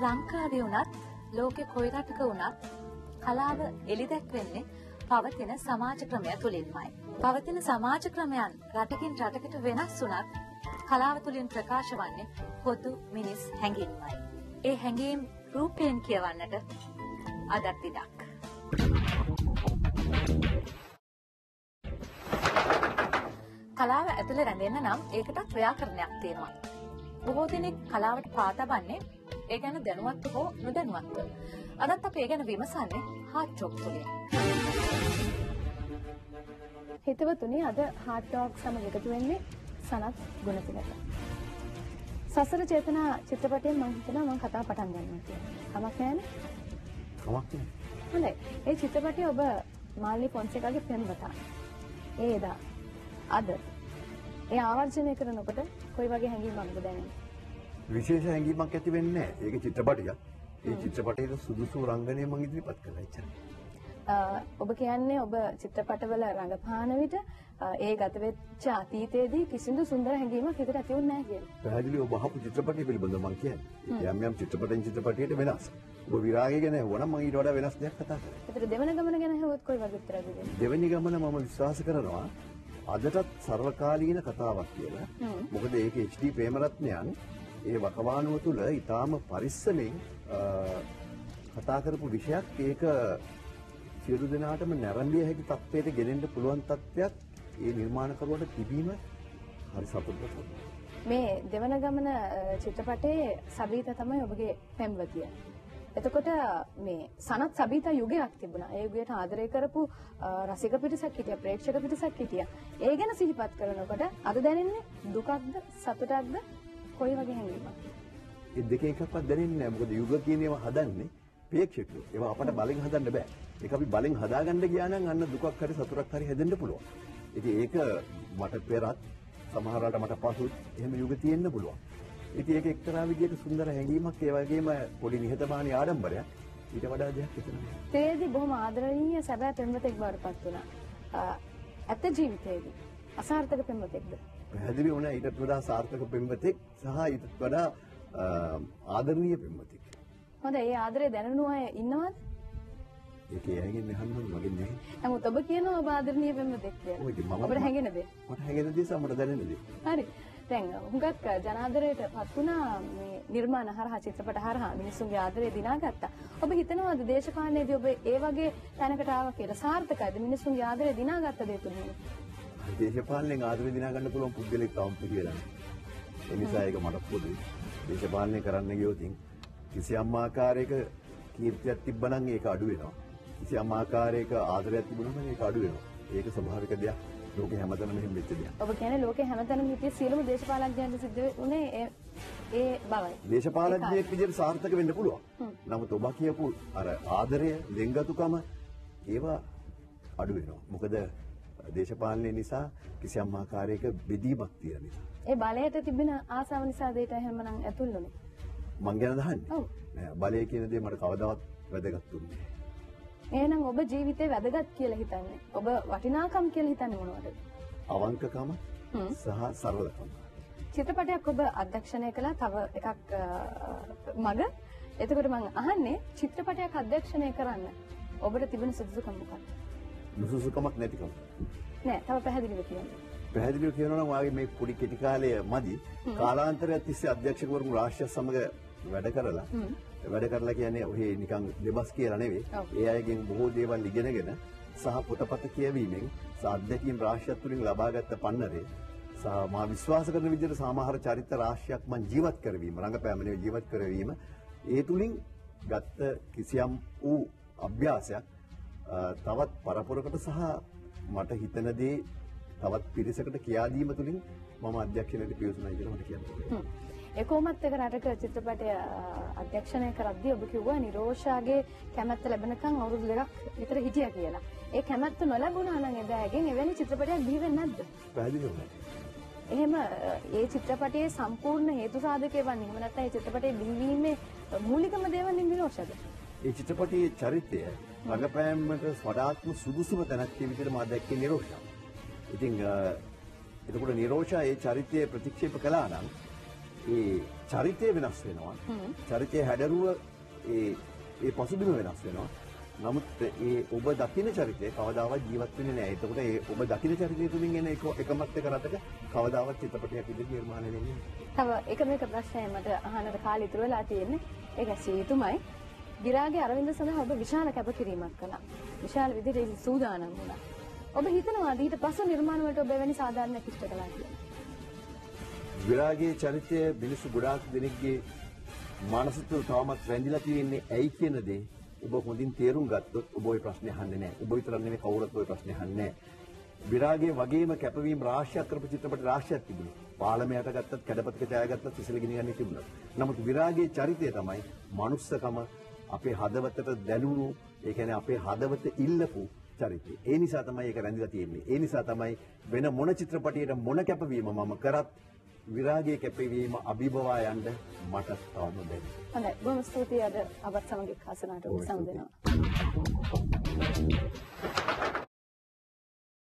වගේ වුණත් ලෝකෙ කොයි රටක වුණත් කලාව එළිදැක්වෙන්නේ පවතින සමාජ ක්‍රමය තුළින්මයි. පවතින සමාජ ක්‍රමයන් රටකින් රටකට වෙනස් වුණත් කලාව තුළින් ප්‍රකාශ වන්නේ පොදු මිනිස් හැඟීම්මයි. ඒ හැඟීම් රූපයෙන් කියවන්නට අදත් ඉඩක්. කලාව ඇතුළේ රැඳෙන්න නම් ඒකටත් ව්‍යාකරණයක් තියෙනවා. බොහෝ දෙනෙක් කලාවට පාතබන්නේ ඒ ගැන දැනුවත්ව හෝ නොදැනුවත්ව. අදත් අපි ඒ ගැන විමසන්නේ හාට් ටොක් තුළින්. හිතවතුනි අද හාට් ටොක් සමග එකතු වෙන්නේ සනත් ගුණතිලක. සසර චේතනා චිත්‍රපටයෙන් මම හිතනවා මම කතාව පටන් ගන්නවා කියලා. කමක් නැහැනේ? කමක් නැහැ. හොඳයි. ඒ චිත්‍රපටය ඔබ මාල්ලි ෆොන්සේකාගේ පෙම්වතා. ඒ එදා අද ඒ ආවර්ජනය කරනකොට කොයි වගේ හැඟීමක්ද දැනෙන්නේ? විශේෂ හැඟීමක් ඇති වෙන්නේ නැහැ. ඒක චිත්‍රපටයක්. ඒ චිත්‍රපටයේ සුදුසු රංගනය මම ඉදිරිපත් කළා එච්චරයි. ඔබ කියන්නේ ඔබ චිත්‍රපටවල රඟපාන විට ඒ ගත වෙච්ච අතීතයේදී කිසිදු සුන්දර හැඟීමක් හිතට ඇති වුණේ නැහැ කියලා. පැහැදිලිව ඔබ අහපු චිත්‍රපටය පිළිබඳව මම කියන්නේ. යම් යම් චිත්‍රපටෙන් චිත්‍රපටයට වෙනස්. ඔබ විරාගය ගැන ඇහුවනම් මම ඊට වඩා වෙනස් දෙයක් කතා කරා. ඒතර දෙවන ගමන ගැන හෙවොත් කොයි වගේ උත්තරද දෙන්නේ? දෙවෙනි ගමන මම විශ්වාස කරනවා අදටත් සර්වකාලීන කතාවක් කියලා. මොකද ඒක HD ප්‍රේමරත්නයන් ඒ වකවානුව තුළ ඊටාම පරිස්සමෙන් අ, කතා කරපු විෂයක් ඒක සියලු දෙනාටම නැරඹිය හැකි තත්ත්වයට ගෙනෙන්න පුළුවන් තත්ත්වයක් ඒ නිර්මාණකරුවට තිබීම හරි සතුටුදායකයි. මේ දෙවන ගමන අ, චිත්‍රපටයේ සබීත තමයි ඔබගේ පෙම්වතිය. එතකොට මේ සනත් සබීතා යුගයක් තිබුණා. ඒ යුගයට ආදරය කරපු අ, රසික පිරිසක් හිටියා, ප්‍රේක්ෂක පිරිසක් හිටියා. ඒ ගැන සිහිපත් කරනකොට අද දැනෙන්නේ දුකක්ද, සතුටක්ද, කොයි වගේ හැඟීමක්ද? ඒ දෙක එකක්වත් දැනෙන්නේ නැහැ. මොකද යුග කියන ඒවා හදන්නේ ප්‍රේක්ෂකයෝ. ඒවා අපට බලෙන් හදන්න බෑ. ඒක අපි බලෙන් හදාගන්න ගියා නම් අන්න දුකක් හරි සතුටක් හරි හැදෙන්න පුළුවන්. ඉතින් ඒක මට පෙරත් සමහරවිට මට පසුත් එහෙම යුග තියෙන්න පුළුවන්. ඉතින් ඒක එක්තරා විදිහක සුන්දර හැඟීමක් ඒ වගේම පොඩි නිහතමානී ආඩම්බරයක්. ඊට වඩා දෙයක් හිතනවා. තේදී බොහොම ආදරණීය සැබෑ පෙම්වතෙක් බවට පත් වුණා. ඇත්ත ජීවිතයේදී අසාර්ථක පෙම්වතෙක්ද? පැහැදිලි වුණා ඊටත් වඩා සාර්ථක පෙම්වතෙක් සහ ඊටත් වඩා ආදරණීය පෙම්වතෙක්. හොඳයි, ඒ ආදරය දැනුණු අය ඉන්නවද? ඒක එයාගෙන් අහන්න ඕනේ මගෙන් නෙවෙයි. නමුත් ඔබ කියනවා ඔබ ආදරණීය පෙම්වතෙක් කියලා. ඔය ඉතින් මම- ඔබට හැඟෙන දේ. මට හැඟෙන දේ සහ මට දැනෙන දේ. හරි. දැන් හුඟක් ජනාදරයට පත් වුණා මේ නිර්මාණ හරහා චිත්‍රපට හරහා මිනිස්සුන්ගේ ආදරය දිනාගත්තා. ඔබ හිතනවාද දේශපාලනයේදී ඔබ ඒ වගේ තැනකට ආවා කියලා සාර්ථකයිද මිනිස්සුන්ගේ ආදරය දිනාගත්ත දේ තුලින්? දේශපාලනයෙන් ආදරය දිනා ගන්න පුළුවන් පුද්ගලෙක් තවම පිළිවෙලා නැහැ. ඒ නිසා ඒක මට පොදුයි. දේශපාලනය කරන්න ගියොත් කිසියම් ආකාරයක කීර්තියක් තිබ්බනම් ඒක අඩු වෙනවා. කිසියම් ආකාරයක ආදරයක් තිබුණම ඒක අඩු වෙනවා. ඒක ස්වභාවික දෙයක්. ලෝකේ හැමතැනම එහෙම වෙච්ච දෙයක්. ඔබ කියන්නේ ලෝකේ හැමතැනම හිටිය සියලුම දේශපාලඥයන්ට සිද්ධ වුණේ ඒ ඒ බවයි. දේශපාලනඥයෙක් විදිහට සාර්ථක වෙන්න පුළුවන්. නමුත් ඔබ කියපු අර ආදරය, ලෙන්ගතුකම ඒවා අඩු වෙනවා. මොකද දේශපාලනය නිසා කිසියම් ආකාරයක බෙදීමක් තියෙන නිසා. ඒ බලයට තිබෙන ආසාව නිසා දෙයට එහෙමනම් ඇතුල් වුණේ. මං ගැන දහන්නේ. ඔව්. බලය කියන දේ මට කවදාවත් වැදගත් නෑ. එහෙනම් ඔබ ජීවිතේ වැදගත් කියලා හිතන්නේ. ඔබ වටිනාකම් කියලා හිතන්නේ මොනවද? අවංකකම. සහ සරලකම. චිත්‍රපටයක් ඔබ අධ්‍යක්ෂණය කළා තව එකක් මග. එතකොට මම අහන්නේ චිත්‍රපටයක් අධ්‍යක්ෂණය කරන්න ඔබට තිබෙන සුදුසුකම් මොකක්ද? නුසුසුකමක් නැතිකම. නෑ, තව පැහැදිලිව කියන්න. පැහැදිලිව කියනවා නම් වාගේ මේ පොඩි කෙටි කාලය මදි. කාලාන්තරයක් තිස්සේ අධ්‍යක්ෂකවරු රාශිය සමග වැඩ කරලා. වැඩ කරලා කියන්නේ ඔහේ නිකන් දෙබස් කියලා නෙවෙයි. ඒ අයගෙන් බොහෝ දේවල් ඉගෙනගෙන සහ පොතපත කියවීමෙන් සහ අත්දැකීම් රාශියක් තුලින් ලබාගත් පන්නරේ සහ මා විශ්වාස කරන විදිහට සමහර චරිත රාශියක් මම ජීවත් කරවීම රංගපෑම ජීවත් කරවීම ඒ තුලින් ගත්ත කිසියම් වූ අභ්‍යාසයක් තවත් පරපුරකට සහ මට හිතන දේ තවත් පිරිසකට කියා දීම තුලින් මම අධ්‍යක්ෂණයට පියුසුණා කියලා මට කියන්න. ඒ කොහොමත් එක රටක චිත්‍රපටය අධ්‍යක්ෂණය කරද්දී ඔබ කිව්වා නිරෝෂාගේ කැමැත්ත ලැබෙනකන් අවුරුදු දෙකක් විතර හිටියා කියලා. ඒ කැමැත්ත නොලැබුණා නම් එදාගෙන් එවැනි චිත්‍රපටයක් බිහි වෙන්නේ නැද්ද? පැහැදිලි වුණා. එහෙම ඒ චිත්‍රපටයේ සම්පූර්ණ හේතු සාධකය වන්නේ එහෙම නැත්නම් ඒ චිත්‍රපටයේ බිහිවීමේ මූලිකම දේවල් නිරෝෂද? ඒ චිත්‍රපටයේ චරිතය රඟපෑමට වඩාත්ම සුදුසුම තැනක් කියන විදිහට මා දැක්කේ නිරෝෂා. ඉතින් එතකොට නිරෝෂා ඒ චරිතය ප්‍රතික්ෂේප කළා නම් ඒ චරිතය වෙනස් වෙනවා. චරිතයේ හැඩරුව ඒ ඒ පසුබිම වෙනස් වෙනවා. නමුත් ඒ ඔබ දකින චරිතය කවදාවත් ජීවත් වෙන්නේ නැහැ. එතකොට ඒ ඔබ දකින චරිතය තුලින් එන එක එකමත් එක රටක කවදාවත් චිත්‍රපටයක් විදිහට නිර්මාණය වෙන්නේ නැහැ. තව එක මේක ප්‍රශ්නය මට අහන්නට කාලය ඉතුරු වෙලා තියෙන්නේ. ඒක සීතුමයි. ගිරාගේ අරවින්ද සඳහා ඔබ විශාල කැපකිරීමක් කළා. විශාල විදිහට ඒක සූදානම් වුණා. ඔබ හිතනවාද ඊට පස්සේ නිර්මාණ වලට ඔබ එවැනි සාධාරණයක් ඉෂ්ට කළා කියලා? විරාගයේ චරිතය මිනිස්සු ගොඩාක් දෙනෙක්ගේ මනස තුළ තවමත් රැඳිලා තියෙන්නේ ඇයි කියන දේ ඔබ හොඳින් තේරුම් ගත්තොත් ඔබ ওই ප්‍රශ්නේ අහන්නේ නැහැ. ඔබ විතරක් නෙමෙයි කවුරුත් ওই ප්‍රශ්නේ අහන්නේ නැහැ. විරාගයේ වගේම කැපවීම රාශියක් කරපු චිත්‍රපට රාශියක් තිබුණා. පාලමයට ගත්තත්, කැඩපතක ඡාය ගත්තත් සිසලගෙන යන්නේ තිබුණා. නමුත් විරාගයේ චරිතය තමයි මනුස්සකම අපේ හදවතට දැනුණු, ඒ කියන්නේ අපේ හදවත ඉල්ලපු චරිතය. ඒ නිසා තමයි ඒක රැඳිලා තියෙන්නේ. ඒ නිසා තමයි වෙන මොන චිත්‍රපටයකට මොන කැපවීම මම කරත් විරාගයේ කැපවීම අභිබවා යන්න මට තවම බැහැ. හොඳයි. බොහොම ස්තුතියි අද අපත් සමග එක්කාසනාට ඔබ බොහොම සමුදෙනවා.